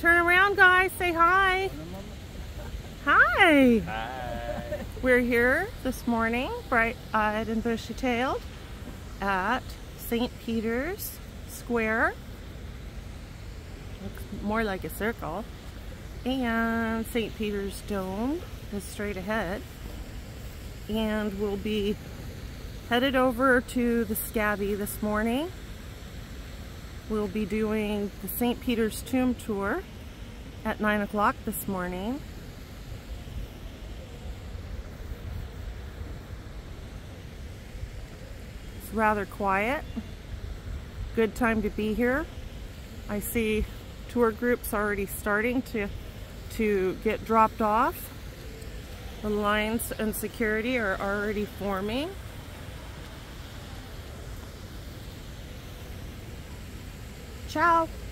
Turn around, guys. Say hi. Hi. Hi. We're here this morning, bright-eyed and bushy-tailed, at St. Peter's Square. Looks more like a circle. And St. Peter's Dome is straight ahead. And we'll be headed over to the Scavi this morning. We'll be doing the St. Peter's Tomb Tour at 9 o'clock this morning. It's rather quiet. Good time to be here. I see tour groups already starting to to get dropped off. The lines and security are already forming. Tchau!